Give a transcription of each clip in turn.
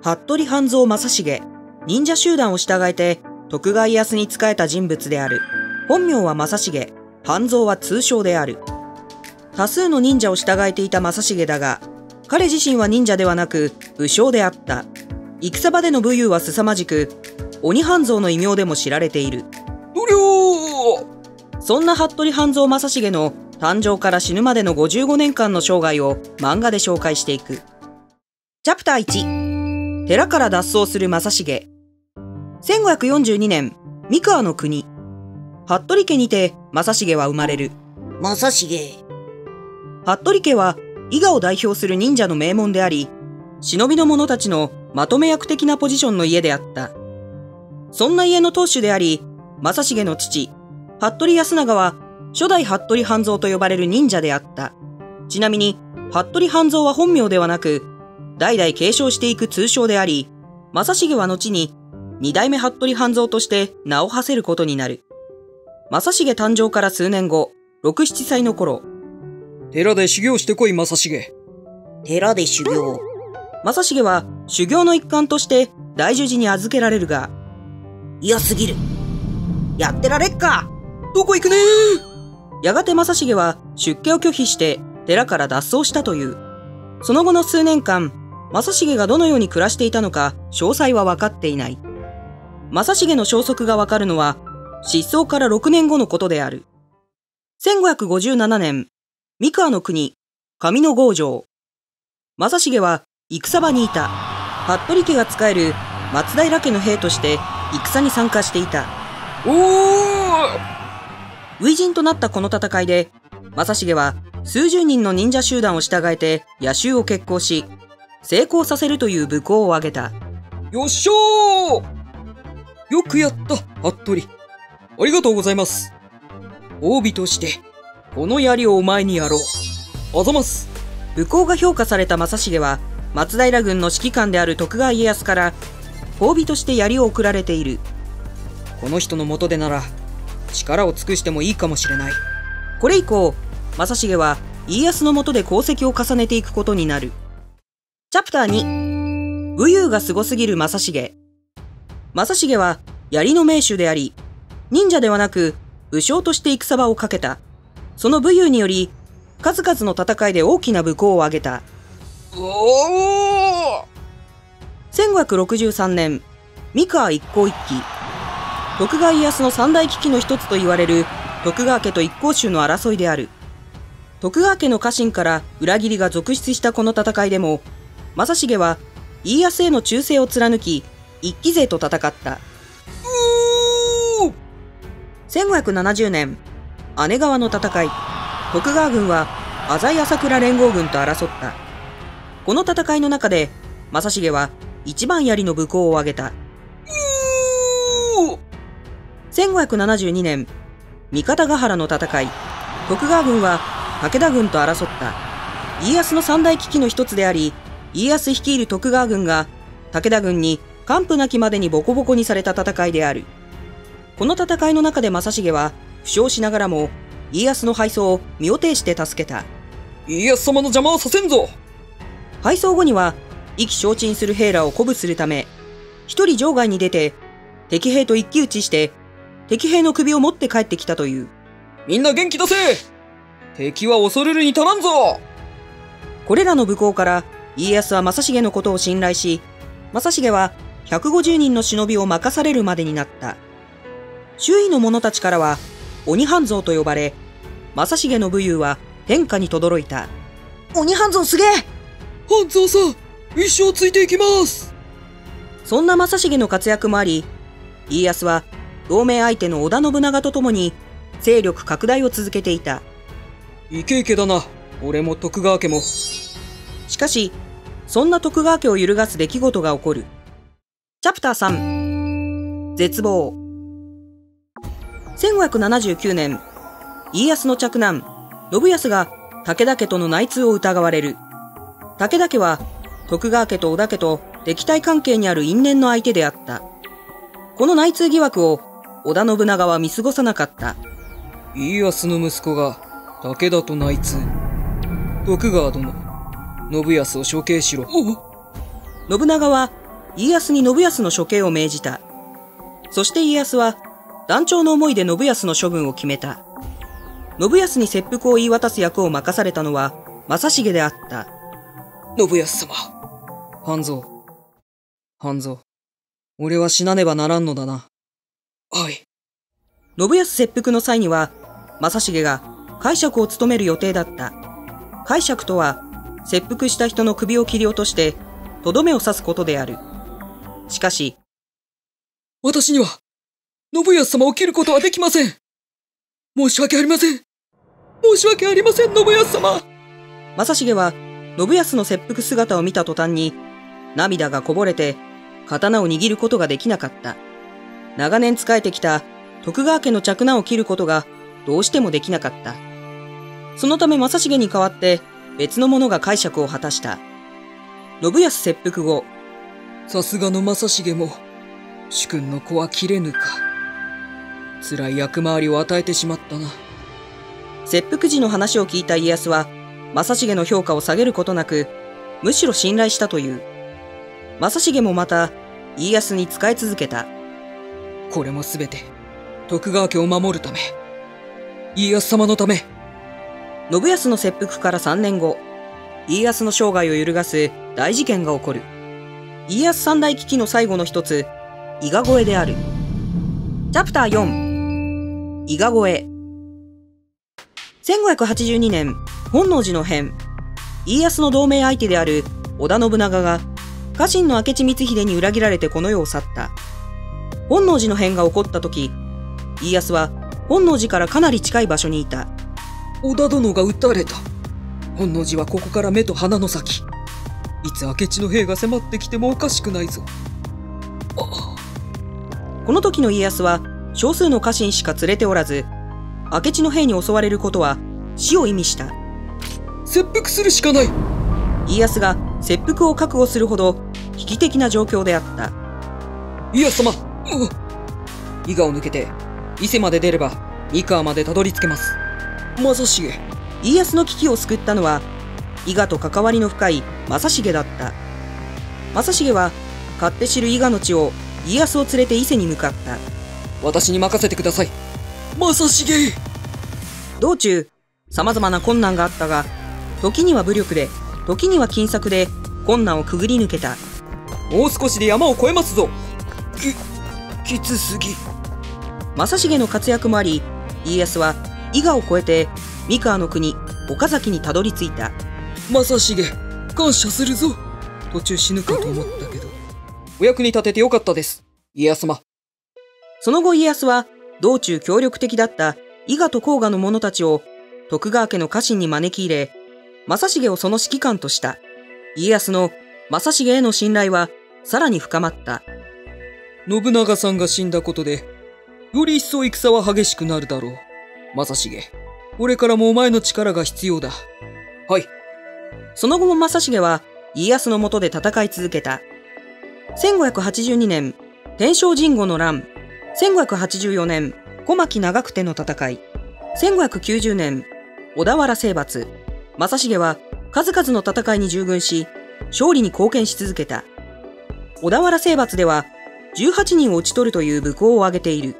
服部半蔵正成、忍者集団を従えて徳川家康に仕えた人物である。本名は正成、半蔵は通称である。多数の忍者を従えていた正成だが、彼自身は忍者ではなく武将であった。戦場での武勇は凄まじく、鬼半蔵の異名でも知られている。そんな服部半蔵正成の誕生から死ぬまでの55年間の生涯を漫画で紹介していく。チャプター1寺から脱走する正成1542年、三河の国。服部家にて正成は生まれる。正成。服部家は伊賀を代表する忍者の名門であり、忍びの者たちのまとめ役的なポジションの家であった。そんな家の当主であり、正成の父、服部康長は初代服部半蔵と呼ばれる忍者であった。ちなみに、服部半蔵は本名ではなく、代々継承していく通称であり、正成は後に二代目服部半蔵として名を馳せることになる。正成誕生から数年後、6、7歳の頃。寺で修行してこい、正成。寺で修行。正成は修行の一環として大樹寺に預けられるが、嫌すぎる。やってられっかどこ行くねやがて正成は出家を拒否して寺から脱走したという。その後の数年間、正成がどのように暮らしていたのか詳細は分かっていない。正成の消息がわかるのは失踪から6年後のことである。1557年、三河の国、上野郷城。正成は戦場にいた。服部家が仕える松平家の兵として戦に参加していた。おー初陣となったこの戦いで、正成は数十人の忍者集団を従えて野襲を決行し、成功させるという武功を挙げた。よっしょーよくやった、服部。ありがとうございます。褒美として、この槍をお前にやろう。あざます。武功が評価された正成は、松平軍の指揮官である徳川家康から、褒美として槍を送られている。この人のもとでなら、力を尽くしてもいいかもしれない。これ以降、正成は家康のもとで功績を重ねていくことになる。チャプター2武勇がすごすぎる正成正成は槍の名手であり、忍者ではなく武将として戦場をかけた。その武勇により、数々の戦いで大きな武功を挙げた。お1563年、三河一向一揆。徳川家康の三大危機の一つと言われる徳川家と一向宗の争いである。徳川家の家臣から裏切りが続出したこの戦いでも、正成は家康への忠誠を貫き、一騎勢と戦った。1570年、姉川の戦い、徳川軍は浅井朝倉連合軍と争った。この戦いの中で、正成は一番槍の武功を挙げた。1572年、三方ヶ原の戦い、徳川軍は武田軍と争った。家康の三大危機の一つであり、家康率いる徳川軍が武田軍に完膚なきまでにボコボコにされた戦いである。この戦いの中で正成は負傷しながらも家康の敗走を身を挺して助けた。家康様の邪魔はさせんぞ敗走後には意気消沈する兵らを鼓舞するため、一人場外に出て敵兵と一騎打ちして敵兵の首を持って帰ってきたという。みんな元気出せ敵は恐れるに足らんぞこれらの武功から家康は正成のことを信頼し、正成は150人の忍びを任されるまでになった。周囲の者たちからは、鬼半蔵と呼ばれ、正成の武勇は天下に轟いた。鬼半蔵すげえ半蔵さん、一生ついていきますそんな正成の活躍もあり、家康は同盟相手の織田信長と共に勢力拡大を続けていた。イケイケだな。俺も徳川家も。しかし、そんな徳川家を揺るがす出来事が起こる。チャプター3絶望。1579年家康の嫡男信康が武田家との内通を疑われる。武田家は徳川家と織田家と敵対関係にある因縁の相手であった。この内通疑惑を織田信長は見過ごさなかった。家康の息子が武田と内通。徳川殿。信康を処刑しろ信長は家康に信康の処刑を命じた。そして家康は、団長の思いで信康の処分を決めた。信康に切腹を言い渡す役を任されたのは、正成であった。信康様。半蔵。半蔵。俺は死なねばならんのだな。はい。信康切腹の際には、正成が解釈を務める予定だった。解釈とは、切腹した人の首を切り落として、とどめを刺すことである。しかし、私には、信康様を切ることはできません。申し訳ありません。申し訳ありません、信康様。正成は、信康の切腹姿を見た途端に、涙がこぼれて、刀を握ることができなかった。長年仕えてきた徳川家の着難を切ることがどうしてもできなかった。そのため正成に代わって別の者が解釈を果たした。信康切腹後、さすがの正成も、主君の子は切れぬか。辛い役回りを与えてしまったな。切腹時の話を聞いた家康は、正成の評価を下げることなく、むしろ信頼したという。正成もまた、家康に仕え続けた。これもすべて、徳川家を守るため、家康様のため。信康の切腹から3年後、家康の生涯を揺るがす大事件が起こる。家康三大危機の最後の一つ、伊賀越えである。チャプター4、伊賀越え。1582年、本能寺の変。家康の同盟相手である織田信長が、家臣の明智光秀に裏切られてこの世を去った。本能寺の変が起こった時、家康は本能寺からかなり近い場所にいた。織田殿が撃たれた。本能寺はここから目と鼻の先。いつ明智の兵が迫ってきてもおかしくないぞ。この時の家康は少数の家臣しか連れておらず、明智の兵に襲われることは死を意味した。切腹するしかない家康が切腹を覚悟するほど危機的な状況であった。家康様、伊賀を抜けて伊勢まで出れば三河までたどり着けます正成家康の危機を救ったのは伊賀と関わりの深い正成だった。正成は勝手知る伊賀の地を家康を連れて伊勢に向かった。私に任せてください。正成。道中様々な困難があったが時には武力で時には金策で困難をくぐり抜けた。もう少しで山を越えますぞ。ききつすぎ。正成の活躍もあり家康は伊賀を越えて三河の国岡崎にたどり着いた。正成感謝するぞ。途中死ぬかと思ったけど。お役に立ててよかったです。家康様。その後家康は道中協力的だった伊賀と甲賀の者たちを徳川家の家臣に招き入れ正成をその指揮官とした。家康の正成への信頼はさらに深まった。信長さんが死んだことでより一層戦は激しくなるだろう。正成、これからもお前の力が必要だ。はい。その後も正成は家康の下で戦い続けた。1582年、天正神護の乱。1584年、小牧長久手の戦い。1590年、小田原征伐。正成は数々の戦いに従軍し、勝利に貢献し続けた。小田原征伐では、18人を討ち取るという武功を挙げている。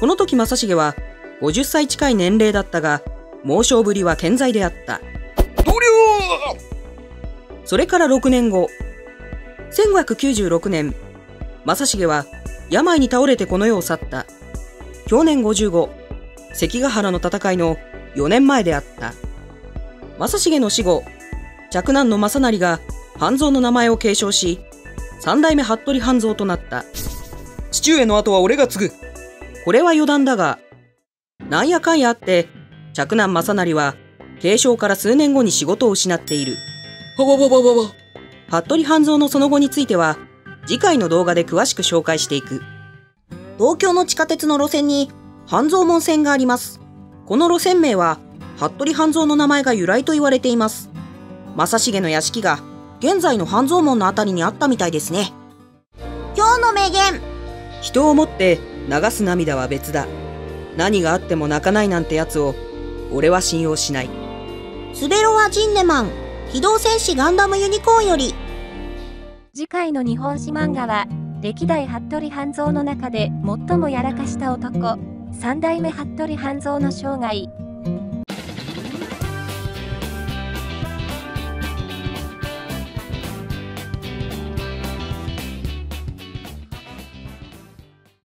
この時正成は50歳近い年齢だったが、猛将ぶりは健在であった。それから6年後、1596年、正成は病に倒れてこの世を去った。去年55、関ヶ原の戦いの4年前であった。正成の死後、嫡男の正成が半蔵の名前を継承し、三代目服部半蔵となった。父上の後は俺が継ぐ。これは余談だが、なんやかんやあって、嫡男正成は、継承から数年後に仕事を失っている。わわわわわわ。服部半蔵のその後については、次回の動画で詳しく紹介していく。東京の地下鉄の路線に、半蔵門線があります。この路線名は、服部半蔵の名前が由来と言われています。正成の屋敷が、現在の半蔵門のあたりにあったみたいですね。今日の名言人をもって流す涙は別だ。何があっても泣かないなんてやつを、俺は信用しない。スベロワ・ジンネマン、機動戦士ガンダムユニコーンより次回の日本史漫画は、歴代服部半蔵の中で最もやらかした男、三代目服部半蔵の生涯、